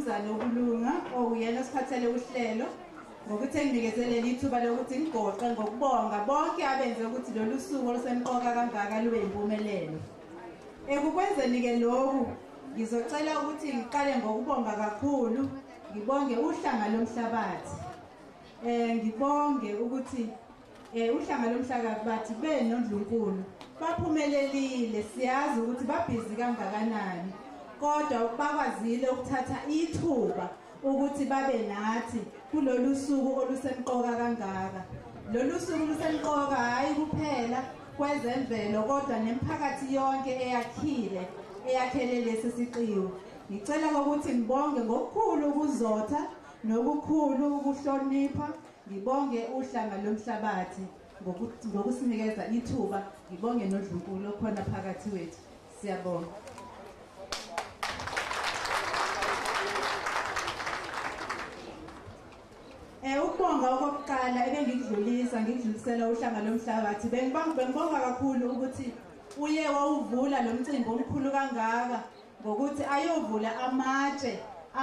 umnumzane ukulunga owuyena osiphathele uhlelo ngokuthi enginikezele lithuba lokuthi ngigoqe ngokubonga bonke abenze ukuthi lolu suku olusemqoka kangaka lube yimpumelelo. Ekukwenzeni-ke lokhu ngizocela ukuthi ngiqale ngokubonga kakhulu ngibonge uhlanga lomhlabathi. Eh ngibonge ukuthi eh uhlanga lomhlabathi benondlunkulu baphumelelile siyazi ukuthi babhizi kangakanani. Kodwa bakwazile ukuthatha ithuba ukuthi babe nathi kulolu suku olusemqoka kangaka. Lolu suku lusemqoka hayi kuphela kwezemvelo kodwa nemphakathi yonke eyakhile eyakhele lesi siqiwo ngicela ukuthi ngibonge ngokukhulu ukuzotha nokukhulu ukuhlonipha ngibonge uhlanga lomhlabathi ngokusinikeza ithuba ngibonge nodlunkulu okhona phakathi wethu siyabonga. Eh ukubonga okokuqala ebengikudlulisa ngikudlulisela uhlanga lomhlabathi. Bengibonga kakhulu ukuthi uye wawuvula lo mcimbi omkhulu kangaka ngokuthi ayovula amatshe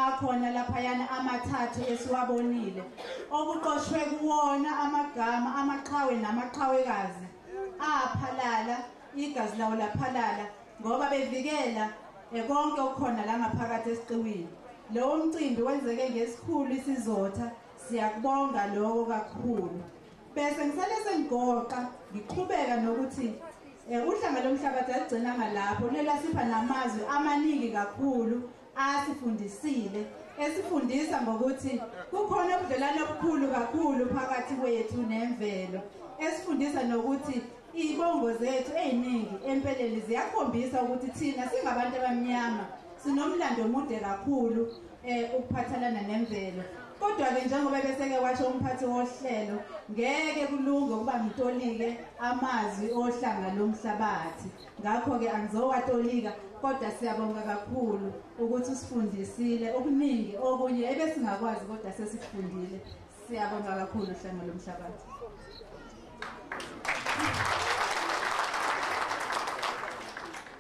akhona laphayana amathathu esiwabonile. Okuqoshwe kuwona amagama amaqhawe namaqhawekazi aphalala igazi lawo laphalala ngoba bevikela konke okukhona la ngaphakathi esiqiwini. Lowo mcimbi wenzeke ngesikhulu isizotha siyakubonga lokho kakhulu. Bese ngisale sengigoqa ngiqhubeka nokuthi uhlanga lomhlabathi aligcinanga lapho lelasipha namazwi amaningi kakhulu asifundisile. Esifundisa ngokuthi kukhona ubudlelwane obukhulu kakhulu phakathi kwethu nemvelo. Esifundisa nokuthi iy'bongo zethu ey'ningi empeleni ziyakhombisa ukuthi thina singabantu abamnyama sinomlando omude kakhulu um ukuphathelana nemvelo. Kodwa-ke njengoba bese-ke washo umphathi wohlelo ngeke kulunge ukuba ngitolike amazwi ohlanga lomhlabathi. Ngakho-ke angizowatolika kodwa siyabonga kakhulu ukuthi usifundisile okuningi okunye ebesingakwazi kodwa sesikufundile siyabonga kakhulu uhlanga lomhlabathi.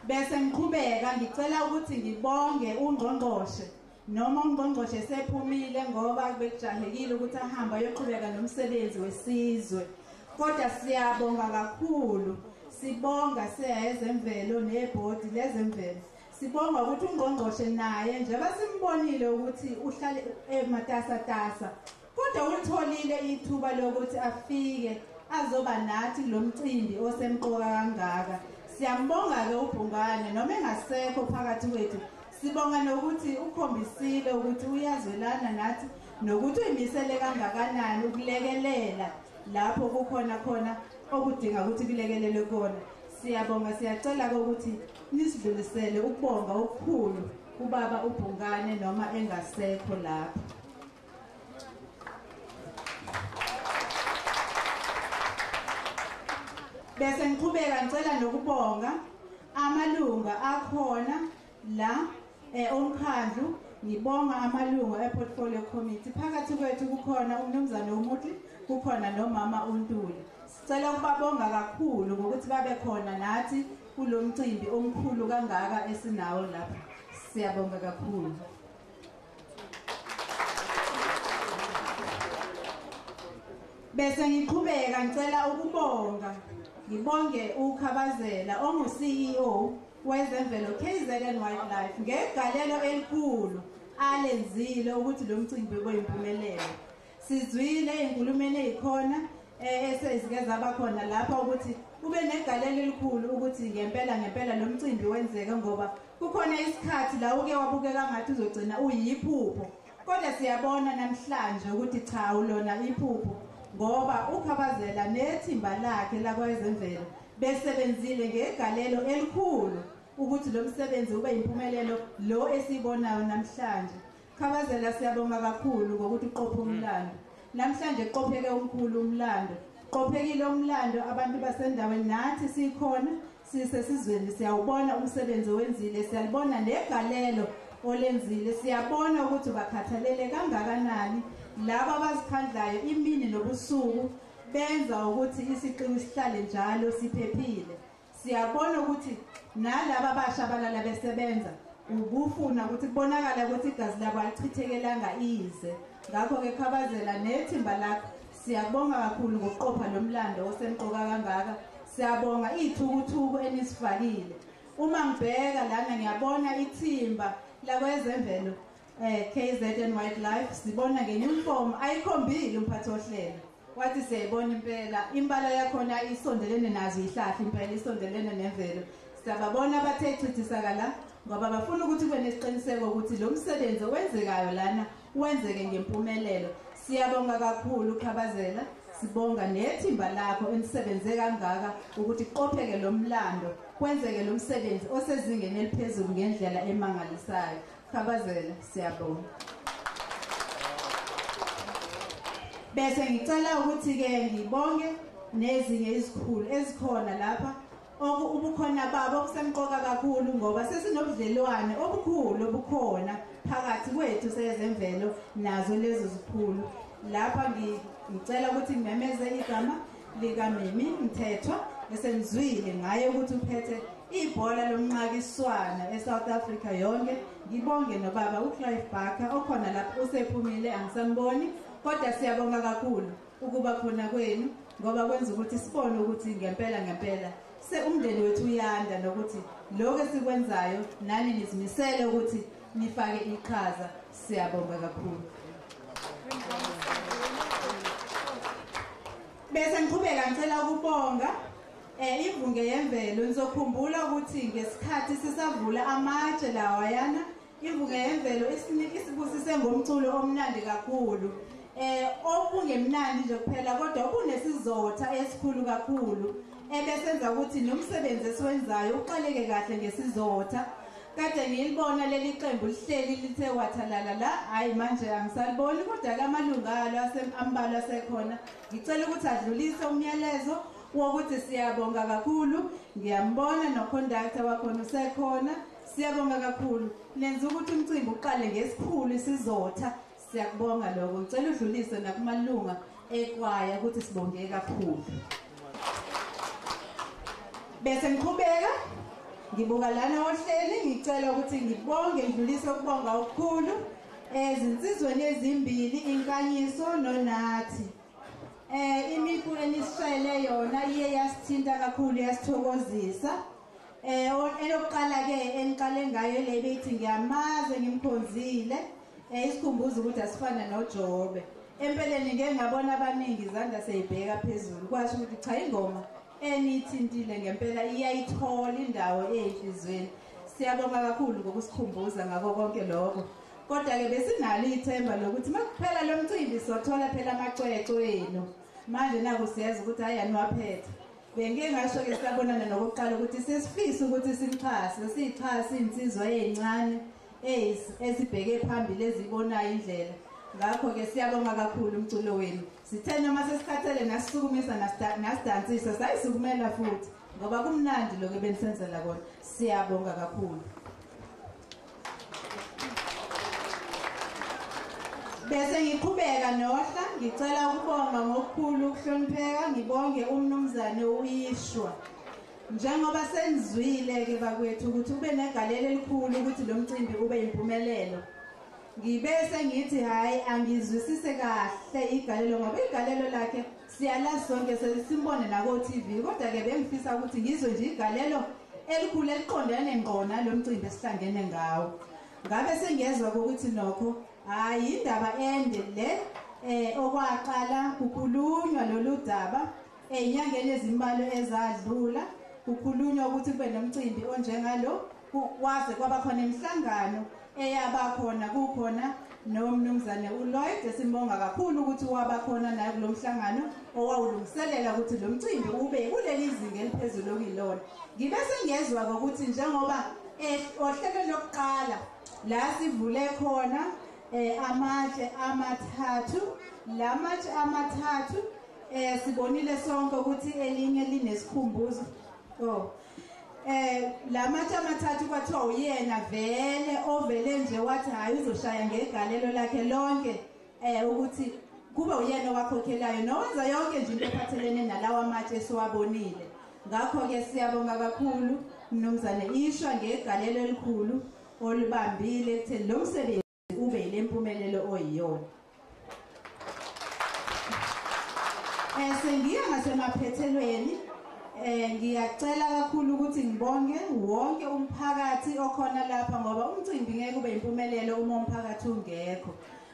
Bese ngiqhubeka ngicela ukuthi ngibonge ungqongqoshe noma ungqongqoshe sephumile ngoba bekujahekile ukuthi ahambe ayoqhubeka nomsebenzi wesizwe. Kodwa siyabonga kakhulu sibonga siyezemvelo nebhodi lezemvelo. Sibonga ukuthi ungqongqoshe naye njengoba simbonile ukuthi uhlale ematasatasa kodwa ulitholile ithuba lokuthi afike azoba nathi kulo mcimbi osemqoka kangaka. Siyambonga-ke ubhungane noma engasekho phakathi kwethu sibonga nokuthi ukhombisile ukuthi uyazwelana nathi nokuthi uyimisele kangakanani ukulekelela lapho kukhona khona okudinga ukuthi kulekelelwe kona. Siyabonga siyacela-ke ukuthi nisidlulisele ukubonga okukhulu kubaba ubhungane noma engasekho lapho. Bese ngiqhubeka ngicela nokubonga amalunga akhona la eh omkhandlu ngibonga amalunga eportfolio committee. Phakathi kwethu kukhona umnumzane uMutli kukhona nomama uNtuli. Sicela ukubabonga kakhulu ngokuthi babe khona nathi kulomcimbi omkhulu kangaka esinawo lapha. Siyabonga kakhulu. Bese ngiqhubeka ngicela ukubonga ngibonge ukhabazela ongu CEO wezemvelo KZN Wildlife ngegalelo elikhulu alenzile ukuthi lo mcimbi kuyimpumelelo sizwile inkulumeni ezikhona esezike zaba khona lapha ukuthi kube negalelo elikhulu ukuthi ngempela ngempela lo mcimbi wenzeke ngoba kukhona isikhathi la uke wabukeka ngathi uzogcina uyiphupho. Kodwa siyabona namhlanje ukuthi cha ulona iphupho ngoba ukhabazela nethimba lakhe lakwezemvelo. Besebenzile ngegalelo elikhulu ukuthi lo msebenzi ube impumelelo lo esibonayo namhlanje. Khabazela siyabonga kakhulu ngokuthi uqophe umlando. Namhlanje qopheke umkhulu umlando. Qophekile umlando abantu basendaweni nathi sikhona sisesizweni siyawubona umsebenzi owenzile siyalibona negalelo olenzile. Siyabona ukuthi bakhathalele kangakanani. Laba abazikhandlayo imini nobusuku benza ukuthi isiqiwi sihlale njalo siphephile. Siyabona ukuthi nalaba abasha abalala besebenza ubufuna ukuthi kubonakala ukuthi igazi labo alichithekelanga ize. Ngakho-ke khabazela nethimba lakho siyabonga kakhulu ngokuqopha lo mlando osemqoka kangaka. Siyabonga iy'thukuthuku enisifakile. Uma ngibheka lana ngiyabona ithimba lakwezemvelo eh KZN Wildlife sibona ngeuniform ayikhombile umphathi ohlelo wathi siyayibona impela. Imbala yakhona isondelene nazo ihlahla impela isondelene nemvelo. Siyababona abathe chithisakala ngoba bafuna ukuthi kube nesiqiniseko ukuthi lo msebenzi owenzekayo lana wenzeke ngempumelelo. Siyabonga kakhulu ukhabazela sibonga nethimba lakho enisebenze kangaka ukuthi qopheke lo mlando kwenzeke lo msebenzi osezingeni eliphezulu ngendlela emangalisayo. Khabazela siyabonga. Bese ngicela ukuthi ke ngibonge nezinye izikhulu ezikhona lapha ubukhona babo kusemqoka kakhulu ngoba sesinobudlelwane obukhulu obukhona phakathi kwethu sezemvelo nazo lezo zikhulu. Lapha ngicela ukuthi ngimemeze igama likamimi mthethwa bese ngizwile ngaye ukuthi uphethe ibhola lomnqakiswana eSouth Africa yonke. Ngibonge nobaba uClive Barker okhona lapho usephumile angisamboni. Kodwa siyabonga kakhulu ukuba khona kwenu ngoba kwenza ukuthi sibone ukuthi ngempela ngempela se umndeni wethu uyanda nokuthi lokho esikwenzayo nani nizimisele ukuthi nifake iqhaza. Siyabonga kakhulu. Bese ngiqhubeka ngicela ukubonga eh ivunge yemvelo. Nizokhumbula ukuthi ngesikhathi sisavula amatshe lawayana ivunge yemvelo isibusise ngomculo omnandi kakhulu. Eh okungemnandi nje kuphela kodwa kunesizotha esikhulu kakhulu ebesenza ukuthi nomsebenzi esiwenzayo uqaleke kahle ngesizotha. Kade ngilibona leli qembu lihleli lithe wathalala la hayi manje angisaliboni kodwa ke amalunga alo ambalwa asekhona. Ngicela ukuthi adlulise umyalezo wokuthi siyabonga kakhulu. Ngiyambona noconductor wakhona usekhona. Siyabonga kakhulu. Nenza ukuthi umcimbi uqale ngesikhulu isizotha. Siyakubonga lokho. Ngicela udlulise nakumalunga ekwaya ukuthi sibonge kakhulu. Bese ngiqhubeka ngibuka lana ohleli ngicela ukuthi ngibonge ngidlulise ukubonga okukhulu. Ezinsizweni ezimbili inkanyiso nonathi. Eh imifu enisishayele yona iye yasithinta kakhulu yasithokozisa. Eh eyokuqala ke eniqale ngayo le bethi ngiyamaze ngimkhonzile. Eh isikhumbuzo ukuthi asifana noJobe. Empeleni ngeke ngabona abaningi izandla seyibheka phezulu. Kwasho ukuthi cha ingoma enithintile ngempela iyayithola indawo eyinhlizweni siyabonga kakhulu ngokusikhumbuza ngako konke lokho. Kodwa ke besinalo ithemba lokuthi makuphela lo mcimbi sothola phela amacwecwe enu. Manje naku siyazi ukuthi hayi aniwaphethe bengike ngasho ke sabonana nokuqala ukuthi sesifisa ukuthi simxhase siyichase insizwa ezincane ezibheke phambili ezibonayo indlela. Ngakho-ke siyabonga kakhulu umculo wenu. Sithe noma sesikhathele nasisukumisa nasidansisa sayisukumela futhi. Ngoba kumnandi lokho ebenisenzela kona. Siyabonga kakhulu. Bese ngiqhubeka nohla ngicela ukubonga ngokukhulu ukuhlonipheka ngibonge umnumzane uyishwa njengoba senizwile-ke bakwethu ukuthi ube negalelo elikhulu ukuthi lo mcimbi ube yimpumelelo ngibe sengithi hayi angizwisise kahle igalelo ngoba igalelo lakhe siyalazi sonke sesimbone nako-tv kodwa-ke bengifisa ukuthi ngizwe nje igalelo elikhulu eliqondene ngqo nalo mcimbi esihlangene ngawo. Ngabe sengiyezwa kokuthi nokho hayi indaba ende le eh okwaqala kukhulunywa lolu daba ezinyangeni ezimbalwa ezadlula kukhulunywa ukuthi kube nomcimbi onjengalo kwaze kwaba khona imihlangano eyabakhona kukhona nomnumzane uLloyd esimbonga kakhulu ukuthi wabakhona naye kulo mhlangano owawulungiselela ukuthi lo mcimbi ube kuleli zinga eliphezulu okuyilona. Ngibe sengezwa ukuthi njengoba eh, ohlelo lokuqala la sivule khona eh amatshe amathathu lamatshe amathathu eh sibonile sonke ukuthi elinye linesikhumbuzo. Oh eh lamatshe amathathu kwathiwa uyena vele ovele nje wathi hayi uzoshaya ngegalelo lakhe lonke. Eh ukuthi kube uyena owakhokhelayo nowenza yonke nje into ephathelene nalawa matshe esiwabonile. Ngakho ke siyabonga kakhulu mnumzane ishwa ngegalelo elikhulu olubambile ekutheni lo msebenzi ube lempumelelo oyiyona Eh sengiya ngasemaphethelweni. Eh ngiyacela kakhulu ukuthi ngibonge wonke umphakathi okhona lapha ngoba umcimbi ngeke ube impumelelo uma umphakathi ungekho.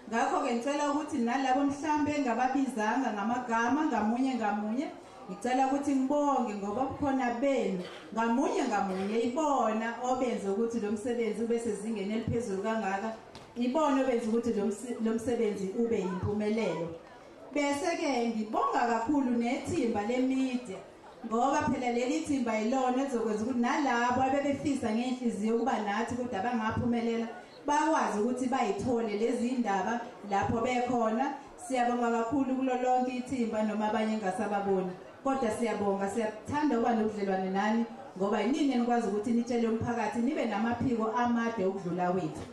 Ngakho ke ngicela ukuthi nalabo mhlambe ngababizanga ngamagama ngamunye ngamunye ngicela ukuthi ngibonge ngoba kukhona benu ngamunye ngamunye ibona obenze ukuthi lo msebenzi ube sezingeni eliphezulu kangaka ibona obenze ukuthi lo msebenzi ube yimpumelelo. Bese ke ngibonga kakhulu nethimba lemedia. Ngoba phela leli thimba yilona elizokwenza ukuthi nalabo abebefisa ngenhliziyo ukuba nathi kodwa bangaphumelela bakwazi ukuthi bayithole lezi indaba lapho bekhona. Siyabonga kakhulu kulo lonke ithimba noma abanye engasababoni. Kodwa siyabonga siyathanda ukuba nobudlelwane nani ngoba yinini enikwazi ukuthi nitshele umphakathi nibe namaphiko amade okudlula wethu.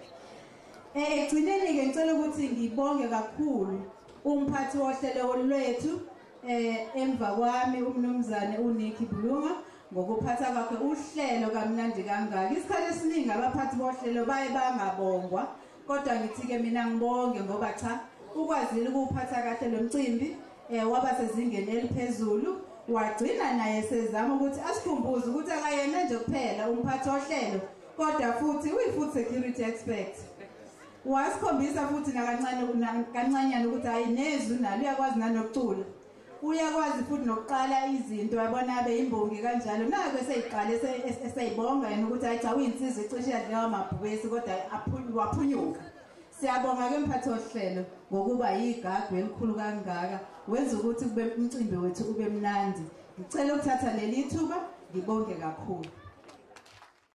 Eh egcineni-ke ngicela ukuthi ngibonge kakhulu umphathi wohlelo lwethu eh emva kwami umnumzane uNicky Bulunga ngokuphatha kwakhe uhlelo kamnandi kangaka. Isikhathi esiningi abaphathi bohlelo baye bangabongwa kodwa ngithi ke mina ngibonge ngoba cha ukwazile ukuphatha kahle lo mcimbi eh waba sezingeni eliphezulu. Wagcina naye sezama ukuthi asikhumbuze ukuthi akayena nje kuphela umphathi ohlelo kodwa futhi uyi food security expert. Wasikhombisa futhi nakancane kancanyana ukuthi hayi nezwi nalo uyakwazi nanokucula. Uyakwazi futhi nokuqala izinto yabona abe imbongi kanjalo. Naku eseyiqala eseyibonga yena ukuthi hayi cha uyinsizwa ecishe yadliwa amabhubesi kodwa waphunyuka. Siyabonga ke mphathi ohlelo ngokuba yigagu elikhulu kangaka wenza ukuthi kube umcimbi wethu ube mnandi. Ngicela ukuthatha leli thuba ngibonge kakhulu.